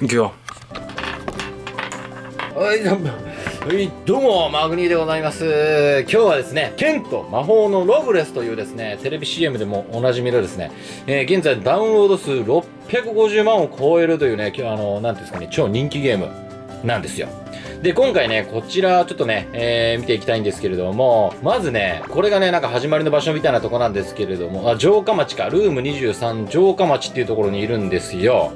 いくよ。はいどうも。はいどうもマグニーでございます。今日はですね剣と魔法のロブレスというですねテレビ CM でもおなじみのですね、えー現在ダウンロード数650万を超えるというね今日あの何ていうんですかね超人気ゲームなんですよ。で、今回ね、こちらちょっとね、えー見ていきたいんですけれども、まずね、これがね、なんか始まりの場所みたいなとこなんですけれども、あ、城下町か、ルーム23城下町っていうところにいるんですよ。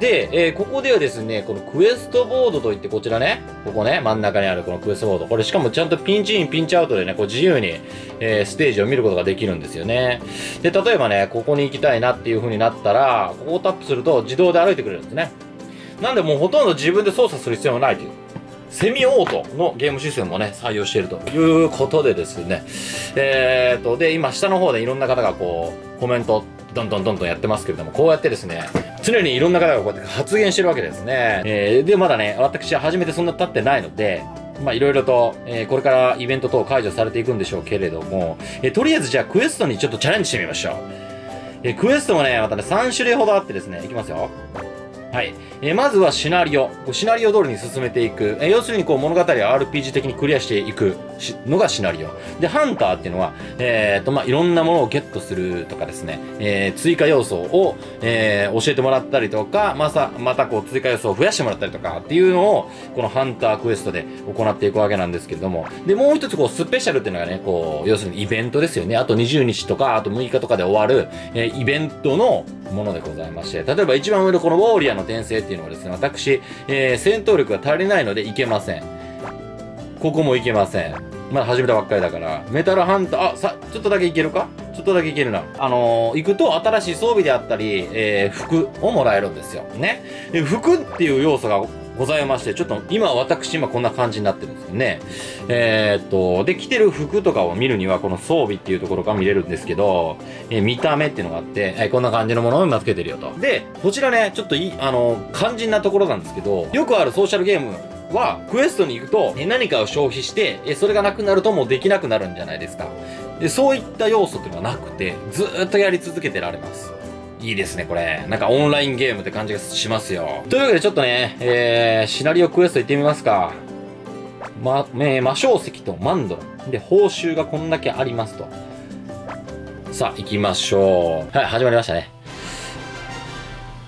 で、えーここではですね、このクエストボードといってこちらね、ここね、真ん中にあるこのクエストボード。これしかもちゃんとピンチイン、ピンチアウトでね、こう自由に、えーステージを見ることができるんですよね。で、例えばね、ここに行きたいなっていう風になったら、ここをタップすると自動で歩いてくれるんですね。なんでもうほとんど自分で操作する必要もないという。セミオートのゲームシステムもね、採用しているということでですね。えーと、で、今下の方でいろんな方がこう、コメント、どんどんどんどんやってますけれども、こうやってですね、常にいろんな方がこうやって発言してるわけですね。えー、で、まだね、私は始めてそんな経ってないので、まあいろいろと、えーこれからイベント等解除されていくんでしょうけれども、えーとりあえずじゃあクエストにちょっとチャレンジしてみましょう。えークエストもね、またね、3種類ほどあってですね、いきますよ。はい。えーまずはシナリオ。シナリオ通りに進めていく。えー要するにこう物語を RPG 的にクリアしていくのがシナリオ。で、ハンターっていうのは、えーと、まあ、いろんなものをゲットするとかですね、えー追加要素を、えー教えてもらったりとか、まさ、またこう追加要素を増やしてもらったりとかっていうのを、このハンタークエストで行っていくわけなんですけれども。で、もう一つこう、スペシャルっていうのがね、こう、要するにイベントですよね。あと20日とか、あと6日とかで終わる、えーイベントのものでございまして、例えば一番上のこのウォーリアの転生っていうのはですね、私、えー戦闘力が足りないのでいけません。ここもいけません。まだ始めたばっかりだから。メタルハンター、あ、さ、ちょっとだけいけるか？ちょっとだけいけるな。あのー行くと新しい装備であったり、えー服をもらえるんですよ。ね。で、服っていう要素がございまして、ちょっと今私今こんな感じになってるんですよね。えーっと、で、着てる服とかを見るにはこの装備っていうところが見れるんですけど、えー見た目っていうのがあって、えーこんな感じのものを今つけてるよと。で、こちらね、ちょっといい、あの、肝心なところなんですけど、よくあるソーシャルゲームは、クエストに行くと、え何かを消費して、えそれがなくなるともうできなくなるんじゃないですか。で、そういった要素っていうのがなくて、ずっとやり続けてられます。いいですね、これ。なんかオンラインゲームって感じがしますよ。というわけでちょっとね、えー、シナリオクエスト行ってみますか。ま、え魔性石とマンドラ。で、報酬がこんだけありますと。さあ、行きましょう。はい、始まりましたね。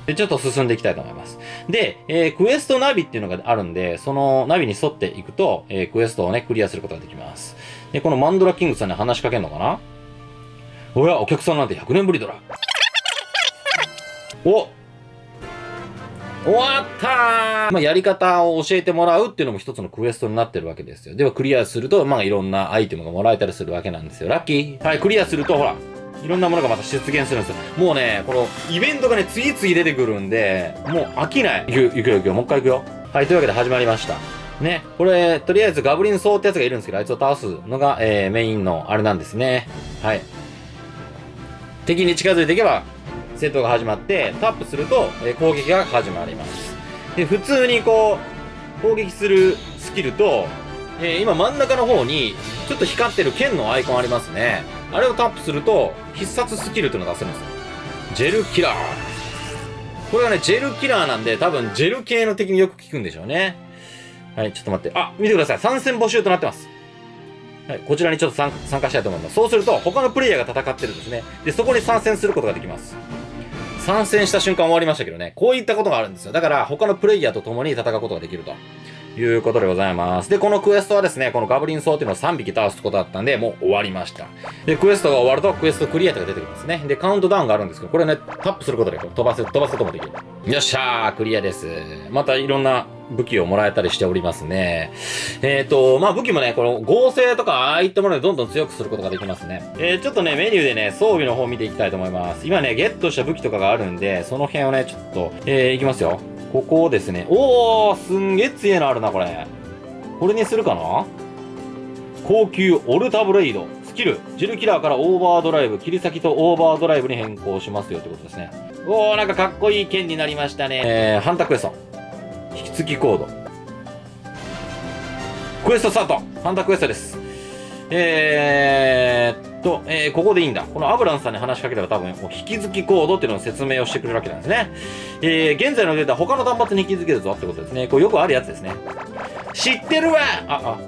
で、ちょっと進んでいきたいと思います。で、えークエストナビっていうのがあるんで、そのナビに沿っていくと、えークエストをね、クリアすることができます。で、このマンドラキングさんに話しかけるのかな?おや、お客さんなんて100年ぶりだな。お終わったまあ、やり方を教えてもらうっていうのも一つのクエストになってるわけですよ。では、クリアすると、まあ、いろんなアイテムがもらえたりするわけなんですよ。ラッキーはい、クリアすると、ほら、いろんなものがまた出現するんですよ。もうね、このイベントがね、次々出てくるんで、もう飽きない。いくよ、いくよ、いくよ。もう一回いくよ。はい、というわけで始まりました。ね、これ、とりあえずガブリンソーってやつがいるんですけど、あいつを倒すのが、えー、メインのあれなんですね。はい。敵に近づいていけば、戦闘が始まって、タップすると、え攻撃が始まります。で、普通にこう、攻撃するスキルと、え今真ん中の方に、ちょっと光ってる剣のアイコンありますね。あれをタップすると、必殺スキルっていうのが出せるんですよ。ジェルキラー。これがね、ジェルキラーなんで、多分、ジェル系の敵によく効くんでしょうね。はい、ちょっと待って。あ、見てください。参戦募集となってます。はい、こちらにちょっと参加したいと思います。そうすると、他のプレイヤーが戦ってるんですね。で、そこに参戦することができます。参戦した瞬間終わりましたけどね。こういったことがあるんですよ。だから、他のプレイヤーと共に戦うことができると。いうことでございます。で、このクエストはですね、このガブリンソーっていうのを3匹倒すことだったんで、もう終わりました。で、クエストが終わると、クエストクリアとか出てくるんですね。で、カウントダウンがあるんですけど、これね、タップすることで飛ばせ、飛ばすこともできる。よっしゃー、クリアです。またいろんな武器をもらえたりしておりますね。えっ、と、まあ武器もね、この合成とか、ああいったものでどんどん強くすることができますね。えー、ちょっとね、メニューでね、装備の方見ていきたいと思います。今ね、ゲットした武器とかがあるんで、その辺をね、ちょっと、えー、いきますよ。ここをですね、おー、すんげえ強いのあるな、これ。これにするかな？高級オルタブレイド。スキル。ジルキラーからオーバードライブ。切り先とオーバードライブに変更しますよってことですね。おー、なんかかっこいい剣になりましたね。えー、ハンタクエスト。引き継ぎコード。クエストスタートハンタークエストです。えーっと、えー、ここでいいんだ。このアブランさんに話しかけたら多分、引き継ぎコードっていうのを説明をしてくれるわけなんですね。えー、現在のデータ他の端末に引き継げるぞってことですね。これよくあるやつですね。知ってるわあ、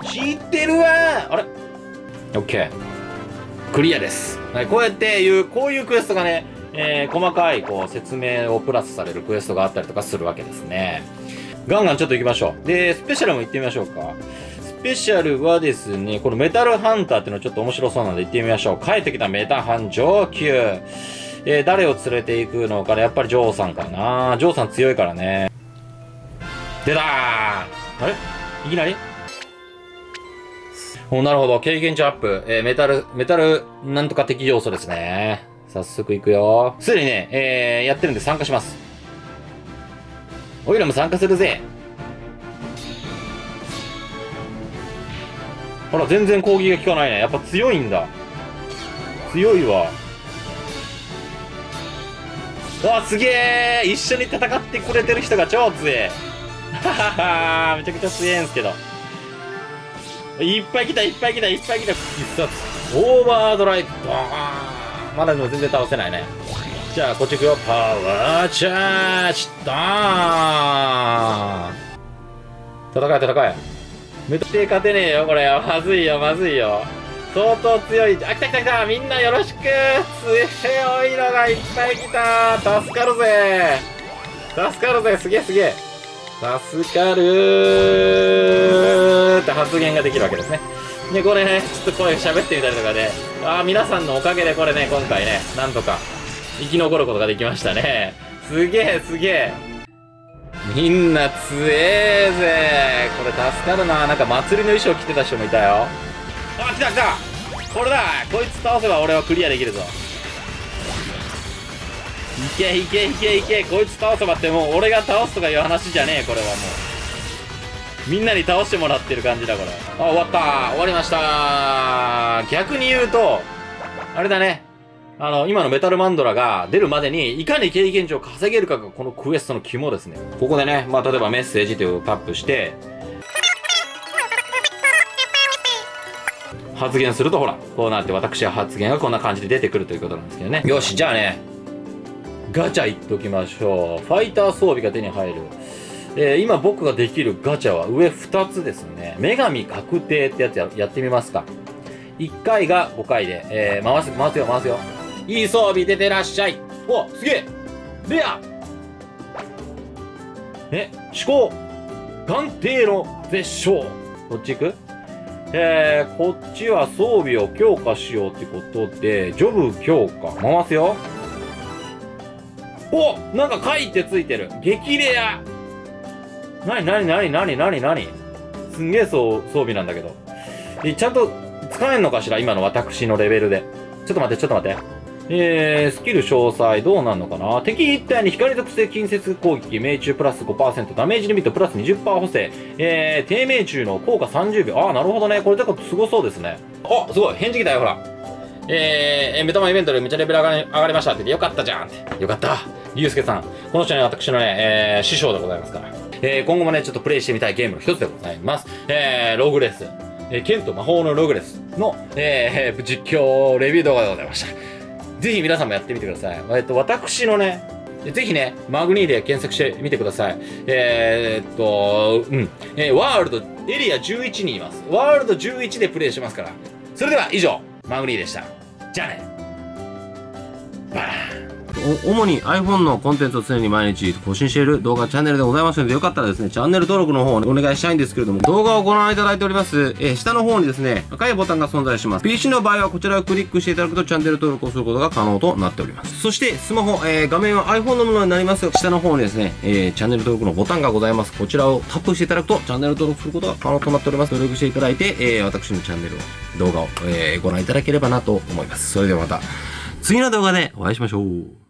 あ、知ってるわあれ ?OK。クリアです。はい、こうやっていう、こういうクエストがね、えー、細かいこう説明をプラスされるクエストがあったりとかするわけですね。ガンガンちょっと行きましょう。で、スペシャルも行ってみましょうか。スペシャルはですね、このメタルハンターっていうのちょっと面白そうなので行ってみましょう。帰ってきたメタハン上級。えー、誰を連れて行くのかなやっぱりジョーさんかなジョーさん強いからね。出たーあれ？いきなり？おなるほど。経験値アップ。えー、メタル、メタル、なんとか敵要素ですね。早速行くよ。すでにね、えー、やってるんで参加します。おいらも参加するぜ。ほら、全然攻撃が効かないね。やっぱ強いんだ。強いわ。わあ、すげえ一緒に戦ってくれてる人が超強え。はははめちゃくちゃ強えんすけど。いっぱい来た、いっぱい来た、いっぱい来た。必殺。オーバードライブ。ドーンまだでも全然倒せないね。じゃあ、こっち行くよ。パワーチャージドーン戦え、戦え。めっちゃ勝てねえよ、これ。まずいよ、まずいよ。相当強い。あ、来た来た来たみんなよろしく強いのがいっぱい来た助かるぜ助かるぜすげえすげえ助かるーって発言ができるわけですね。で、これね、ちょっと声喋ってみたりとかで、ああ、皆さんのおかげでこれね、今回ね、なんとか生き残ることができましたね。すげえ、すげえ。みんな強えぜ。これ助かるな。なんか祭りの衣装着てた人もいたよ。あ、来た来たこれだこいつ倒せば俺はクリアできるぞ。いけいけいけいけこいつ倒せばってもう俺が倒すとかいう話じゃねえこれはもうみんなに倒してもらってる感じだこれあ終わった終わりました逆に言うとあれだねあの、今のメタルマンドラが出るまでに、いかに経験値を稼げるかがこのクエストの肝ですね。ここでね、まあ、例えばメッセージというタップして、発言するとほら、こうなって私は発言がこんな感じで出てくるということなんですけどね。よし、じゃあね、ガチャいっときましょう。ファイター装備が手に入る。えー、今僕ができるガチャは上2つですね。女神確定ってやつややってみますか。1回が5回で、えー、回す、回すよ、回すよ。いい装備出てらっしゃい。お、すげえレアえ、思考眼底の絶唱。こっち行く？えー、こっちは装備を強化しようってことで、ジョブ強化。回すよ。おなんか書いてついてる。激レアなになになになになになにすんげえ装備なんだけど。え、ちゃんと使えんのかしら？今の私のレベルで。ちょっと待って、ちょっと待って。えー、スキル詳細どうなんのかな？敵一体に光属性近接攻撃、命中プラス5%、ダメージリミットプラス20%補正、えー、低命中の効果30秒。ああ、なるほどね。これだからすごそうですね。あ、すごい。返事来たよ、ほら。えー、メタマイベントでめっちゃレベル上がり上がりましたって言って、よかったじゃんって。よかった。ゆうすけさん。この人ね、私のね、えー、師匠でございますから。えー、今後もね、ちょっとプレイしてみたいゲームの一つでございます。えー、ログレス。えー、剣と魔法のログレスの、えー、実況レビュー動画でございました。ぜひ皆さんもやってみてください。えっと、私のね、ぜひね、マグニーで検索してみてください。えー、っと、うん。えー、ワールド、エリア11にいます。ワールド11でプレイしますから。それでは以上、マグニーでした。じゃあね。バーン。主に iPhone のコンテンツを常に毎日更新している動画チャンネルでございますので、よかったらですね、チャンネル登録の方をお願いしたいんですけれども、動画をご覧いただいております、えー、下の方にですね、赤いボタンが存在します。PC の場合はこちらをクリックしていただくとチャンネル登録をすることが可能となっております。そして、スマホ、えー、画面は iPhone のものになりますが、下の方にですね、えー、チャンネル登録のボタンがございます。こちらをタップしていただくとチャンネル登録することが可能となっております。登録していただいて、えー、私のチャンネルを、動画を、えー、ご覧いただければなと思います。それではまた、次の動画でお会いしましょう。